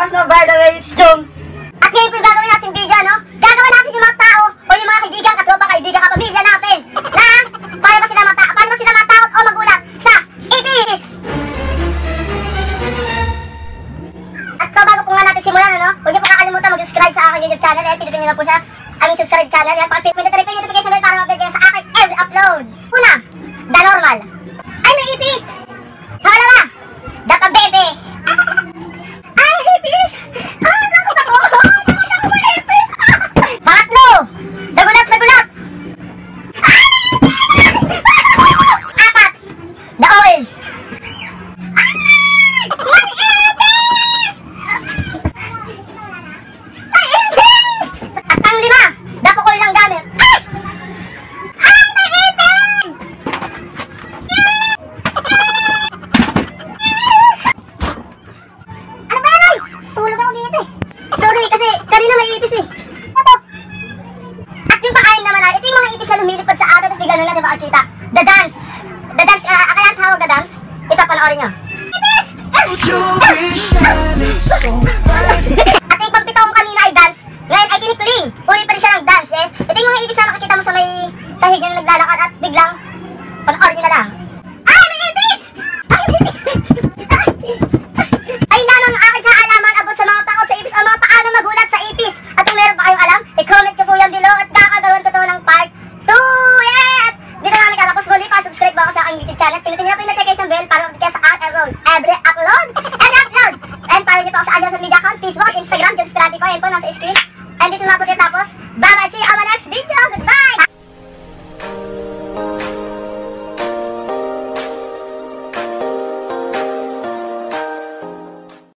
Tapos no, by the way, it's Jones. At ngayon po yung gagawin natin video, no? Gagawin natin yung mga tao o yung mga kaibigan, katropa, kaibigan, kapamilya natin. Na, paano ba sila mata paano sila matakot o magulat sa ipis? At to, bago po nga natin simulan, ano? Huwag niyo po kakalimutan mag-subscribe sa aking YouTube channel. Eh, pindutin niyo lang po siya. Ang subscribe channel. Yan, pakipindutin rin po yung notification bell para panoorin nyo. At yung pagpitong kanina ay dance. Ngayon ay kinikling. Uli pa rin siya ng dance, yes. Ito yung mga ipis na nakikita mo sa may sahig na naglalakad at biglang panoorin nyo na lang. Ay, may ipis! Ay, may ipis! ay lamang ang aking kaalaman abot sa mga takot sa ipis o mga paano magulat sa ipis. At kung meron pa kayong alam, i-comment nyo po yan below at kakagawan ko to ng part 2. Yes! Dito na nakatapos muli pa, subscribe ba ako sa aking YouTube channel. Pinutin nyo na po yung ako sa Agents Media account, Facebook, Instagram, Jobs Piratico. Ayan po, nasa screen. And dito na po siya tapos.